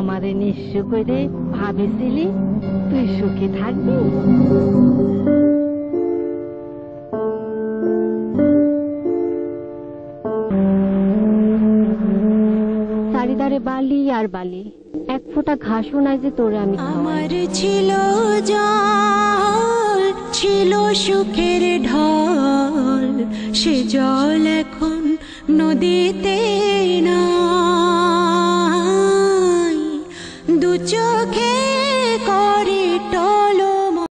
আমারে নিঃস্ব করে ভাবেছিলি, তুই সুখে থাকবি বালি আর বালি, এক ফোঁটা ঘাসও নাই যে তোরে আমি। আমার ছিল জল, ছিল সুখের ঢল, সে জল এখন নদীতে চোখে